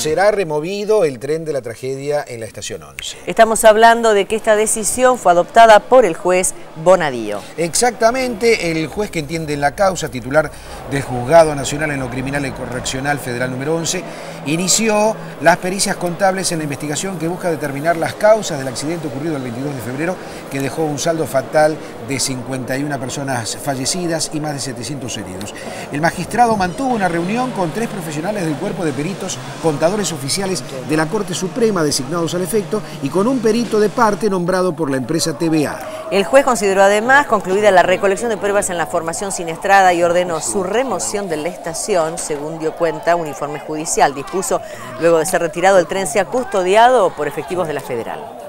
será removido el tren de la tragedia en la estación 11. Estamos hablando de que esta decisión fue adoptada por el juez Bonadío. Exactamente, el juez que entiende la causa, titular del Juzgado Nacional en lo Criminal y Correccional Federal número 11, inició las pericias contables en la investigación que busca determinar las causas del accidente ocurrido el 22 de febrero que dejó un saldo fatal de 51 personas fallecidas y más de 700 heridos. El magistrado mantuvo una reunión con tres profesionales del cuerpo de peritos, contadores oficiales de la Corte Suprema designados al efecto y con un perito de parte nombrado por la empresa TVA. El juez consideró además concluida la recolección de pruebas en la formación siniestrada y ordenó su remoción de la estación, según dio cuenta un informe judicial. Dispuso, luego de ser retirado, el tren sea custodiado por efectivos de la Federal.